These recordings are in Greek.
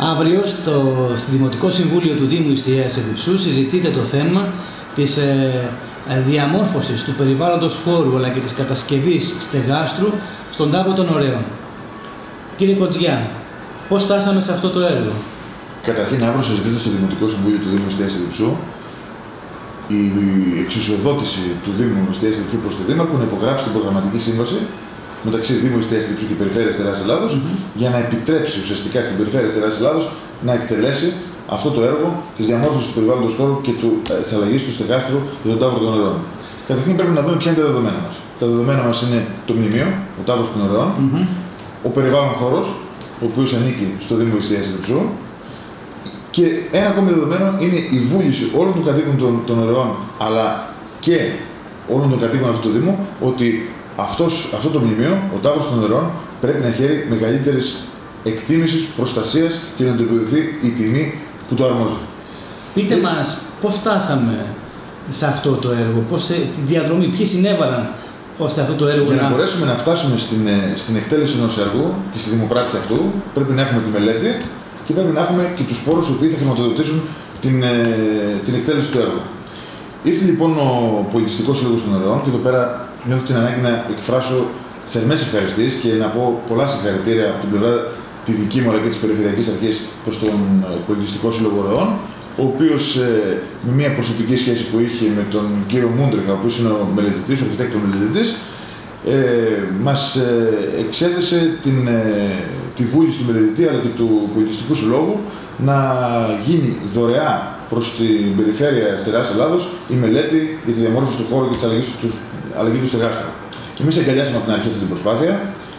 Αύριο στο Δημοτικό Συμβούλιο του Δήμου Ιστιαίας Εδιψού συζητείται το θέμα της ε, ε, διαμόρφωσης του περιβάλλοντος χώρου αλλά και της κατασκευής στεγάστρου στον τάβο των Ωραίων. Κύριε Κοντζιά, πώς φτάσαμε σε αυτό το έργο; Καταρχήν αύριο συζητείται στο Δημοτικό Συμβούλιο του Δήμου Ιστιαίας Εδιψού η εξουσιοδότηση του Δήμου Ιστιαίας Εδιψού προς τη Δήμα που να υπογράψει την προγραμματική σύμβαση μεταξύ Δήμου Ιστιαίας Εδιψού και Περιφέρειας Τεράς Ελλάδος για να επιτρέψει ουσιαστικά στην Περιφέρεια Τεράς Ελλάδος να εκτελέσει αυτό το έργο της διαμόρφωσης του περιβάλλοντος χώρου και ε, της αλλαγής του στεγάστρου για τον τάβο των νερών. Καταρχήν πρέπει να δούμε ποια είναι τα δεδομένα μας. Τα δεδομένα μας είναι το μνημείο, ο τάβο των νερών, ο περιβάλλον χώρος, ο οποίος ανήκει στο Δήμο Ιστιαία Διψού, και ένα ακόμη δεδομένο είναι η βούληση όλων των κατοίκων των, των νερών, αλλά και όλων των κατοίκων αυτού του Δήμου, ότι αυτός, αυτό το μνημείο, ο τάβο των νερών, πρέπει να χαίρει μεγαλύτερης εκτίμησης, προστασίας και να του η τιμή που το αρμόζει. Πείτε ε... μας πώς φτάσαμε σε αυτό το έργο, πώς, τη διαδρομή, ποιοι συνέβαλαν ώστε αυτό το έργο Για να, να μπορέσουμε να φτάσουμε στην, ε, στην εκτέλεση ενός έργου και στη δημοπράτηση αυτού, πρέπει να έχουμε τη μελέτη και πρέπει να έχουμε και τους πόρους που θα χρηματοδοτήσουν την, ε, την εκτέλεση του έργου. Ήρθε λοιπόν ο Πολιτιστικός Σύλλογος των Νερών και εδώ πέρα νιώθω την ανάγκη να εκφράσω θερμές ευχαριστήσει και να πω πολλά συγχαρητήρια από την πλευρά τη δική μου αλλά και της Περιφερειακής Αρχής προς τον ε, Πολιτιστικό Σύλλογο Ροών, ο οποίος ε, με μια προσωπική σχέση που είχε με τον κύριο Μούντρεγκα, ο οποίος είναι ο μελετητής, ο αρχιτέκτο μελετητής, ε, μας ε, εξέθεσε την, ε, τη βούληση του μελετητή αλλά και του Πολιτιστικού Συλλόγου να γίνει δωρεά προς την περιφέρεια Στερεάς Ελλάδος η μελέτη για τη διαμόρφωση του χώρου και της αλλαγής του, αλλαγή του στεγάστρου. Και εμείς εγκαλιάσαμε από την αρχή αυτή την προσπάθεια.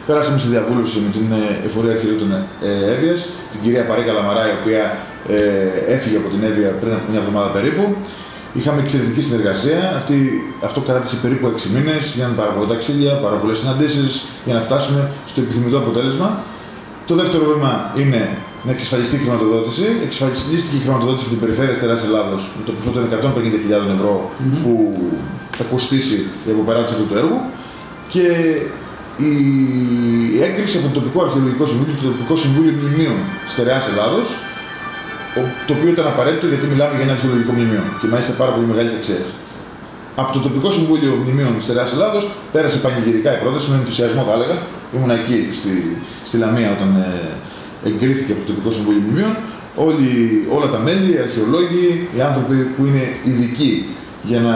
Πέρασαμε στη διαβούλευση με την ε, εφορία αρχιτέκτων Εύβοια, την κυρία Παρίκα Λαμαρά, η οποία ε, έφυγε από την Εύβοια πριν από μια εβδομάδα περίπου. Είχαμε εξαιρετική συνεργασία. Αυτή, αυτό κράτησε περίπου 6 μήνες. Γίνανε πάρα πολλά ταξίδια, πάρα πολλέ συναντήσεις για να φτάσουμε στο επιθυμητό αποτέλεσμα. Το δεύτερο βήμα είναι να εξασφαλιστεί η χρηματοδότηση. Εξασφαλίστηκε η χρηματοδότηση από την περιφέρεια Τερά Ελλάδος με το ποσό των 150.000 ευρώ mm-hmm. που θα κοστίσει η αποπεράτηση αυτού του έργου. Και η έγκριση από το τοπικό αρχαιολογικό συμβούλιο, το τοπικό συμβούλιο μνημείων Στερεά Ελλάδος, το οποίο ήταν απαραίτητο γιατί μιλάμε για ένα αρχαιολογικό μνημείο και μάλιστα πάρα πολύ μεγάλης αξίας. Από το τοπικό συμβούλιο μνημείων Στερεά Ελλάδος πέρασε πανηγυρικά η πρόταση με ενθουσιασμό, θα έλεγα. Ήμουν εκεί στη, στη Λαμία όταν ε, εγκρίθηκε από το τοπικό συμβούλιο μνημείων. Όλοι, όλα τα μέλη, οι αρχαιολόγοι, οι άνθρωποι που είναι ειδικοί για να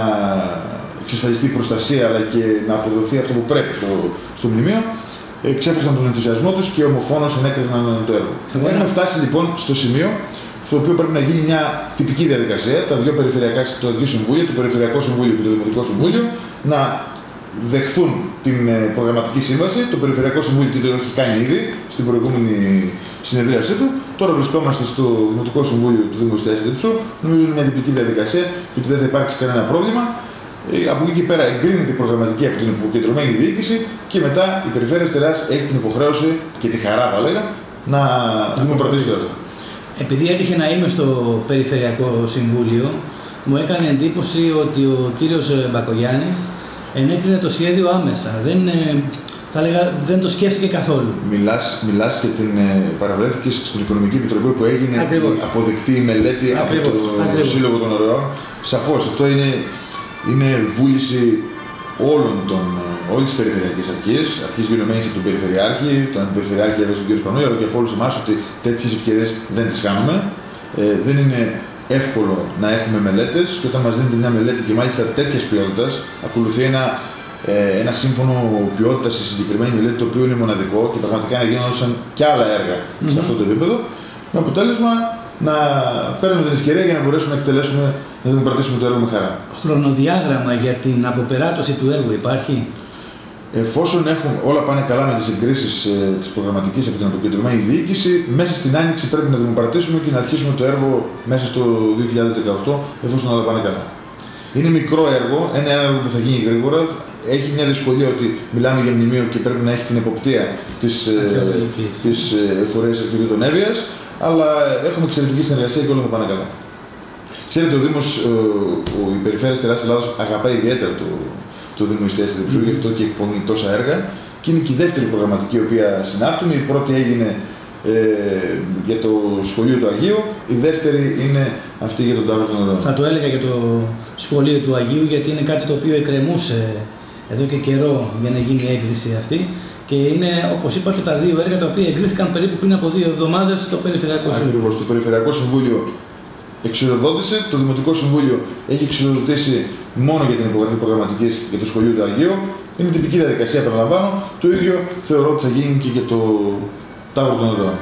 εξασφαλιστεί η προστασία αλλά και να αποδοθεί αυτό που πρέπει στο, στο μνημείο, εξέφρασαν τον ενθουσιασμό τους και ομοφόνο ενέκριναν το έργο. Έχουμε φτάσει λοιπόν στο σημείο στο οποίο πρέπει να γίνει μια τυπική διαδικασία, τα δύο περιφερειακά, το δύο συμβούλια, το Περιφερειακό Συμβούλιο και το Δημοτικό Συμβούλιο, να δεχθούν την ε, προγραμματική σύμβαση. Το Περιφερειακό Συμβούλιο το έχει κάνει ήδη στην προηγούμενη συνεδρίασή του. Τώρα βρισκόμαστε στο Δημοτικό Συμβούλιο του Δήμου Στέαση Διψού. Νομίζω είναι μια τυπική διαδικασία και ότι δεν θα υπάρξει κανένα πρόβλημα. Ε, από εκεί και πέρα εγκρίνεται η προγραμματική από την υποκεντρωμένη διοίκηση και μετά η Περιφέρεια Στερεάς έχει την υποχρέωση και τη χαρά θα έλεγα να δημοπρατήσει το επειδή έτυχε να είμαι στο Περιφερειακό Συμβούλιο, μου έκανε εντύπωση ότι ο κύριος Μπακογιάννης ενέκρινε το σχέδιο άμεσα. Δεν, ε, θα λέγα, δεν το σκέφτηκε καθόλου. Μιλάς, μιλάς και την ε, παραβρέθηκες στην Οικονομική Επιτροπή που έγινε Ακριβώς. αποδεκτή η μελέτη Ακριβώς. από το Ακριβώς. Σύλλογο των Ωρεών. Σαφώς, αυτό είναι, είναι βούληση όλων των, όλης της Περιφερειακής Αρχής, αρχής γενομένης από τον Περιφερειάρχη, τον Περιφερειάρχη βέβαια τον κ. Σπανούλη, αλλά και από όλους εμάς ότι τέτοιες ευκαιρίες δεν τις κάνουμε. Ε, δεν είναι εύκολο να έχουμε μελέτες και όταν μας δίνεται μια μελέτη και μάλιστα τέτοιας ποιότητας, ακολουθεί ένα, ε, ένα σύμφωνο ποιότητας στη συγκεκριμένη μελέτη το οποίο είναι μοναδικό και πραγματικά να γίνονταν και άλλα έργα mm-hmm. σε αυτό το επίπεδο, με αποτέλεσμα να παίρνουμε την ευκαιρία για να μπορέσουμε να εκτελέσουμε, να δημοκρατήσουμε το έργο με χαρά. Χρονοδιάγραμμα για την αποπεράτωση του έργου υπάρχει; Εφόσον έχουν, όλα πάνε καλά με τις εγκρίσεις ε, της προγραμματικής από την αποκεντρωμένη διοίκηση, μέσα στην άνοιξη πρέπει να δημοπρατήσουμε και να αρχίσουμε το έργο μέσα στο 2018, εφόσον όλα πάνε καλά. Είναι μικρό έργο, ένα έργο που θα γίνει γρήγορα. Έχει μια δυσκολία ότι μιλάμε για μνημείο και πρέπει να έχει την εποπτεία της εφορίας των Εύβοια, αλλά έχουμε εξαιρετική συνεργασία και όλα θα πάνε καλά. Ξέρετε, ο Δήμος, η Περιφέρεια Τεράστια Ελλάδα αγαπάει ιδιαίτερα το, το Δήμο Ιστέση Διψού, γι' αυτό και εκπονεί τόσα έργα. Και είναι και η δεύτερη προγραμματική η οποία συνάπτουμε. Η πρώτη έγινε ε, για το σχολείο του Αγίου, η δεύτερη είναι αυτή για τον Τάβρο των Ορών. Θα το έλεγα για το σχολείο του Αγίου γιατί είναι κάτι το οποίο εκκρεμούσε εδώ και καιρό για να γίνει η έγκριση αυτή. Και είναι, όπως είπατε, τα δύο έργα τα οποία εγκρίθηκαν περίπου πριν από δύο εβδομάδες στο Περιφερειακό Συμβούλιο. Ακριβώς. Το Περιφερειακό Συμβούλιο εξοδότησε, το Δημοτικό Συμβούλιο έχει εξοδοτήσει μόνο για την υπογραφή προγραμματικής για το σχολείο του Αγίου. Είναι τυπική διαδικασία, παραλαμβάνω. Το ίδιο θεωρώ ότι θα γίνει και για το Τάβρο των Οδών.